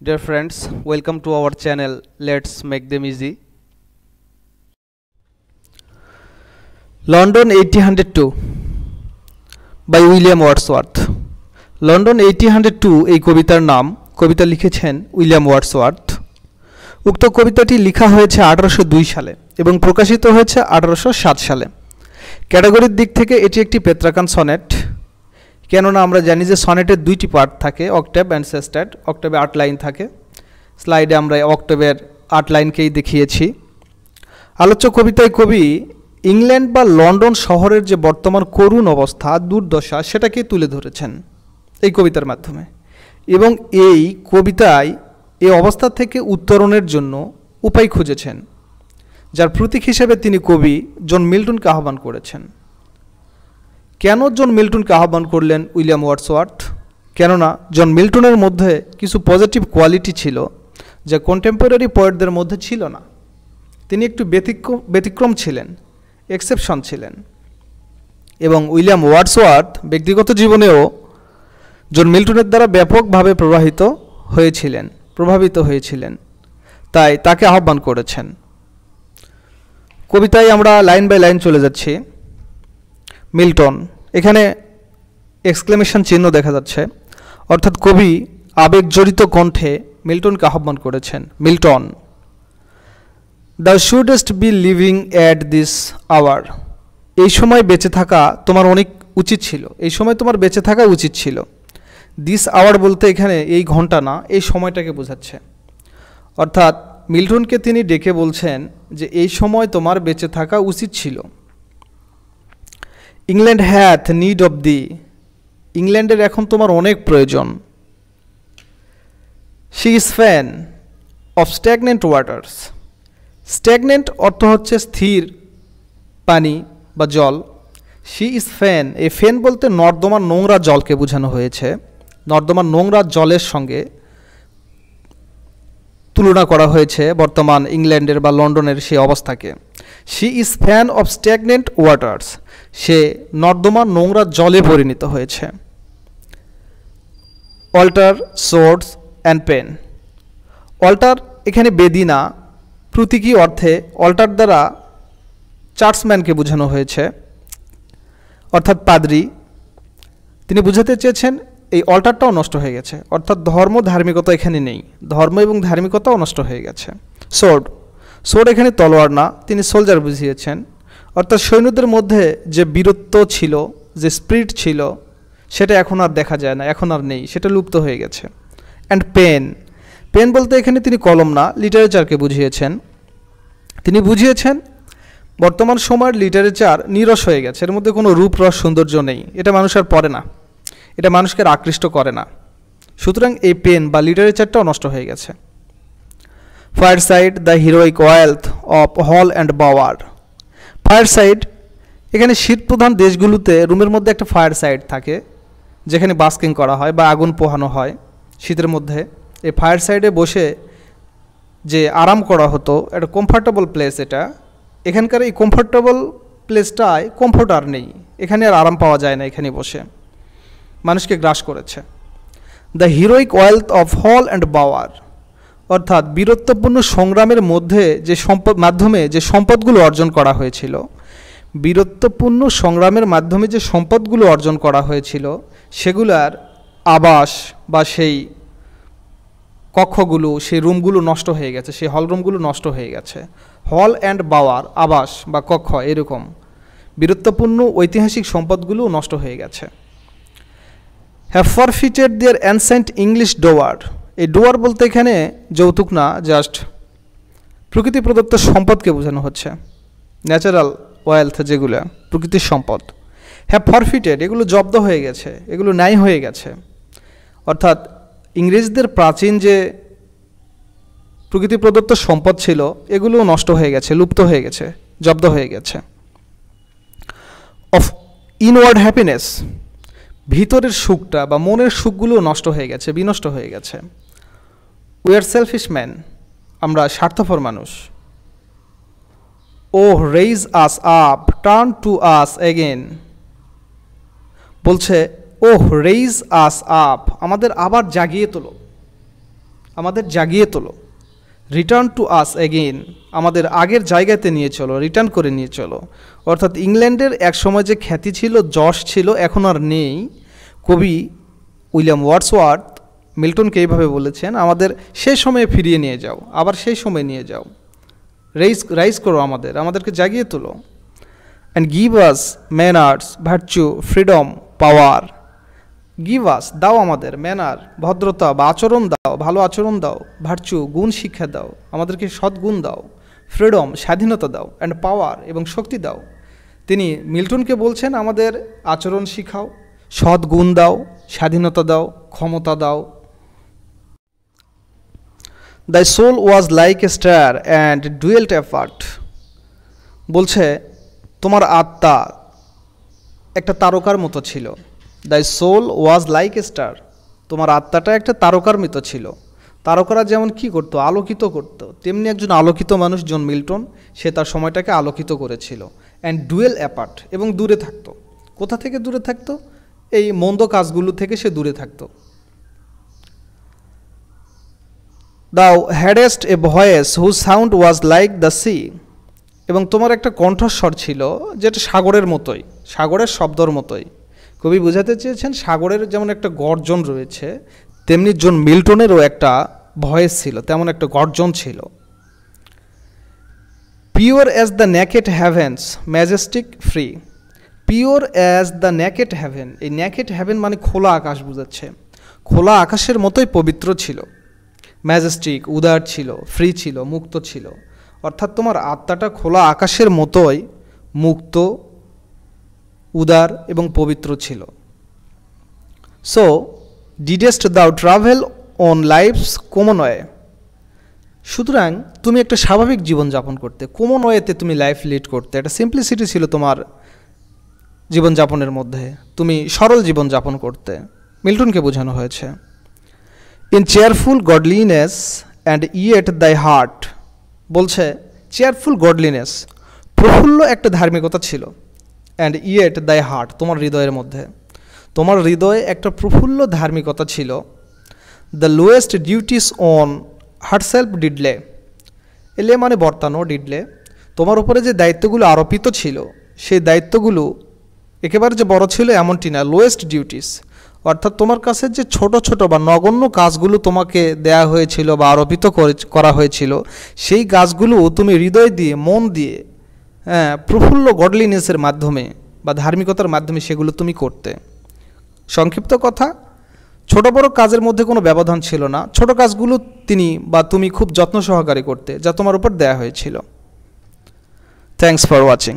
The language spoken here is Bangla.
Dear friends, welcome to our channel. Let's Make Them Easy. London 1802 by William Wordsworth London eighty hundred two এই কবিতার নাম কবিতা লিখেছেন উইলিয়াম ওয়ার্ডসওয়ার্থ। উক্ত কবিতাটি লেখা হয়েছে আঠারোশো দুই সালে এবং প্রকাশিত হয়েছে আঠারোশো সাত সালে। ক্যাটাগরির দিক থেকে এটি একটি পেত্রাকান সনেট। কেননা আমরা জানি যে সনেটের দুইটি পার্ট থাকে অক্টেভ অ্যান্ড সেস্ট্যাট অক্টেভে আট লাইন থাকে। স্লাইডে আমরা অক্টেভের আট লাইনকেই দেখিয়েছি। আলোচ্য কবিতায় কবি, ইংল্যান্ড বা লন্ডন শহরের যে বর্তমান করুণ অবস্থা, দুর্দশা সেটাকে তুলে ধরেছেন। এই কবিতার মাধ্যমে। এবং এই কবিতায় এই অবস্থা থেকে উত্তরণের জন্য উপায় খুঁজেছেন, যার প্রতীক হিসেবে তিনি কবি জন মিল্টনকে আহ্বান করেছেন। কেন জন মিল্টনকে আহ্বান করলেন উইলিয়াম ওয়ার্ডসওয়ার্থ? কেননা, জন মিল্টনের মধ্যে কিছু পজিটিভ কোয়ালিটি ছিল যা কন্টেম্পোরারি পোয়েটদের মধ্যে ছিল না। তিনি একটু ব্যতিক্রম ব্যতিক্রম ছিলেন এক্সেপশন ছিলেন। এবং উইলিয়াম ওয়ার্ডসওয়ার্থ ব্যক্তিগত জীবনেও জন মিল্টনের দ্বারা ব্যাপকভাবে প্রবাহিত হয়েছিলেন, প্রভাবিত হয়েছিলেন। তাই তাকে আহ্বান করেছেন। কবিতায় আমরা লাইন বাই লাইন চলে যাচ্ছি। মিল্টন। এখানে এক্সক্লেমেশন চিহ্ন দেখা যাচ্ছে। অর্থাৎ কবি আবেগজড়িত কণ্ঠে মিল্টনকে আহ্বান করেছেন, Milton the shouldest be living at this hour এই সময় বেঁচে থাকা তোমার অনেক উচিত ছিল। এই সময় তোমার বেঁচে থাকা উচিত ছিল। দিস আওয়ার বলতে এখানে এই ঘণ্টা না, এই সময়টাকে বোঝাচ্ছে। অর্থাৎ মিল্টনকে তিনি ডেকে বলছেন যে, এই সময় তোমার বেঁচে থাকা উচিত ছিল। England hath need of the ইংল্যান্ডের এখন তোমার অনেক প্রয়োজন। She is fen of stagnant waters stagnant অর্থ হচ্ছে স্থির পানি বা জল। শি ইজ ফ্যান এই ফ্যান বলতে নর্দমার নোংরা জলকে বোঝানো হয়েছে। নর্দমার নোংরা জলের সঙ্গে তুলনা করা হয়েছে বর্তমান ইংল্যান্ডের বা লন্ডনের সেই অবস্থাকে। She is fen of stagnant waters সে নর্দমা নোংরা জলে পরিণত হয়েছে। Altar sword and pen altar এখানে বেদি না, প্রতীকী অর্থে অল্টার দ্বারা চার্চম্যানকে বোঝানো হয়েছে। অর্থাৎ পাদ্রি, তিনি বুঝাতে চেয়েছেন এই অল্টারটাও নষ্ট হয়ে গেছে। অর্থাৎ ধর্ম ধার্মিকতা এখানে নেই। ধর্ম এবং ধার্মিকতাও নষ্ট হয়ে গেছে। সোর্ড সোর্ড এখানে তলোয়ার না, তিনি সোলজার বুঝিয়েছেন। অর্থাৎ সৈন্যদের মধ্যে যে বীরত্ব ছিল, যে স্পিরিট ছিল, সেটা এখন আর দেখা যায় না, এখন আর নেই, সেটা লুপ্ত হয়ে গেছে। অ্যান্ড পেন পেন বলতে এখানে তিনি কলম না লিটারেচারকে বুঝিয়েছেন। তিনি বুঝিয়েছেন, বর্তমান সময়ের লিটারেচার নিরস হয়ে গেছে, এর মধ্যে কোনো রূপ, রস, সৌন্দর্য নেই, এটা মানুষ আর পড়ে না, এটা মানুষকে আকৃষ্ট করে না। সুতরাং এই পেন বা লিটারেচারটাও নষ্ট হয়ে গেছে। Fireside the heroic wealth of hall and bower fireside এখানে শীতপ্রধান দেশগুলোতে রুমের মধ্যে একটা ফায়ার সাইড থাকে, যেখানে বাস্কিং করা হয় বা আগুন পোহানো হয় শীতের মধ্যে। এই ফায়ার সাইডে বসে যে আরাম করা হতো, একটা কমফর্টেবল প্লেস এটা। এখানকার এই কমফর্টেবল প্লেসটায় কমফোর্ট আর নেই। এখানে আর আরাম পাওয়া যায় না এখানে বসে। মানুষকে গ্রাস করেছে। The heroic wealth of hall and bower অর্থাৎ বীরত্বপূর্ণ সংগ্রামের মধ্যে যে সম্পদ, মাধ্যমে যে সম্পদগুলো অর্জন করা হয়েছিল, বীরত্বপূর্ণ সংগ্রামের মাধ্যমে যে সম্পদগুলো অর্জন করা হয়েছিল, সেগুলার আবাস বা সেই কক্ষগুলো, সেই রুমগুলো নষ্ট হয়ে গেছে, সেই হল রুমগুলো নষ্ট হয়ে গেছে। হল অ্যান্ড বাওয়ার, আবাস বা কক্ষ এরকম বীরত্বপূর্ণ ঐতিহাসিক সম্পদগুলো নষ্ট হয়ে গেছে। হ্যাভ ফরফিটেড দিয়ার অ্যানসেন্ট ইংলিশ ডোয়ার এই ডোয়ার বলতে এখানে যৌতুক না, জাস্ট প্রকৃতি প্রদত্ত সম্পদকে বোঝানো হচ্ছে। ন্যাচারাল ওয়েলথ যেগুলো, প্রকৃতির সম্পদ। হ্যাভ ফরফিটেড এগুলো জব্দ হয়ে গেছে, এগুলো ন্যায় হয়ে গেছে। অর্থাৎ ইংরেজদের প্রাচীন যে প্রকৃতি প্রদত্ত সম্পদ ছিল এগুলো নষ্ট হয়ে গেছে, লুপ্ত হয়ে গেছে, জব্দ হয়ে গেছে। অফ ইনওয়ার্ড হ্যাপিনেস ভিতরের সুখটা বা মনের সুখগুলো নষ্ট হয়ে গেছে, বিনষ্ট হয়ে গেছে। উই আর সেলফিশ ম্যান আমরা স্বার্থপর মানুষ। ও raise us up turn to us again বলছে ওহ রেইজ আস আপ আমাদের আবার জাগিয়ে তোলো। আমাদের জাগিয়ে তোলো। রিটার্ন টু আস এগেইন আমাদের আগের জায়গাতে নিয়ে চলো। রিটার্ন করে নিয়ে চলো। অর্থাৎ ইংল্যান্ডের এক সময় যে খ্যাতি ছিল, যশ ছিল, এখন আর নেই। কবি উইলিয়াম ওয়ার্ডসওয়ার্থ মিল্টনকে এইভাবে বলেছেন, আমাদের সেই সময়ে ফিরিয়ে নিয়ে যাও, আবার সেই সময় নিয়ে যাও। রাইজ রাইজ করো আমাদের, আমাদেরকে জাগিয়ে তোলো। And give us manners virtue freedom power give us দাও আমাদের ম্যানার ভদ্রতা বা আচরণ দাও, ভালো আচরণ দাও ভার্চু গুণ শিক্ষা দাও, আমাদেরকে সদ্গুণ দাও। ফ্রিডম স্বাধীনতা দাও অ্যান্ড পাওয়ার এবং শক্তি দাও। তিনি মিল্টনকে বলছেন, আমাদের আচরণ শিখাও, সদ্গুণ দাও, স্বাধীনতা দাও, ক্ষমতা দাও the soul was like a star and dwelt apart বলছে, তোমার আত্মা একটা তারকার মতো ছিল। The soul was like a star তোমার আত্মাটা একটা তারকার মতো ছিল। তারকারা যেমন কি করতো, আলোকিত করত, তেমনি একজন আলোকিত মানুষ জন মিল্টন, সে তার সময়টাকে আলোকিত করেছিল অ্যান্ড ডুয়েল অ্যাপার্ট এবং দূরে থাকতো। কোথা থেকে দূরে থাকতো? এই মন্দ কাজগুলো থেকে সে দূরে থাকতো। Thou hadst a voice who sound was like the sea এবং তোমার একটা কণ্ঠস্বর ছিল যেটা সাগরের মতোই, সাগরের শব্দর মতোই। কবি বোঝাতে চেয়েছেন সাগরের যেমন একটা গর্জন রয়েছে, তেমনি জন মিল্টনেরও একটা ভয়েস ছিল, তেমন একটা গর্জন ছিল। Pure as the naked heavens majestic free pure as the naked heaven এই ন্যাকেট হ্যাভেন মানে খোলা আকাশ বোঝাচ্ছে। খোলা আকাশের মতোই পবিত্র ছিল। ম্যাজেস্টিক, উদার ছিল, ফ্রি ছিল, মুক্ত ছিল। অর্থাৎ তোমার আত্মাটা খোলা আকাশের মতোই মুক্ত, উদার এবং পবিত্র ছিল। So didst thou travel on life's common way সুতরাং তুমি একটা স্বাভাবিক জীবনযাপন করতে কমন ওয়েতে তুমি লাইফ লিড করতে। একটা সিম্পলিসিটি ছিল তোমার জীবনযাপনের মধ্যে। তুমি সরল জীবনযাপন করতে। মিল্টনকে বোঝানো হয়েছে। In cheerful godliness and yet thy heart বলছে চেয়ারফুল গডলিনেস প্রফুল্ল একটা ধার্মিকতা ছিল অ্যান্ড ইয়েট দাই হার্ট তোমার হৃদয়ের মধ্যে। তোমার হৃদয়ে একটা প্রফুল্ল ধার্মিকতা ছিল। The lowest duties on herself did lay এলে মানে বর্তানো ডিডলে তোমার উপরে যে দায়িত্বগুলো আরোপিত ছিল, সেই দায়িত্বগুলো একেবারে যে বড় ছিল এমনটি না। লোয়েস্ট ডিউটিস অর্থাৎ তোমার কাছে যে ছোট ছোট বা নগণ্য কাজগুলো তোমাকে দেয়া হয়েছিল বা আরোপিত করা হয়েছিল, সেই কাজগুলো তুমি হৃদয় দিয়ে, মন দিয়ে হ্যাঁ প্রফুল্ল গডলিনেসের মাধ্যমে বা ধার্মিকতার মাধ্যমে সেগুলো তুমি করতে। সংক্ষিপ্ত কথা, ছোট বড় কাজের মধ্যে কোনো ব্যবধান ছিল না। ছোট কাজগুলো তিনি বা তুমি খুব যত্ন সহকারে করতে, যা তোমার উপর দেয়া হয়েছিল। Thanks for watching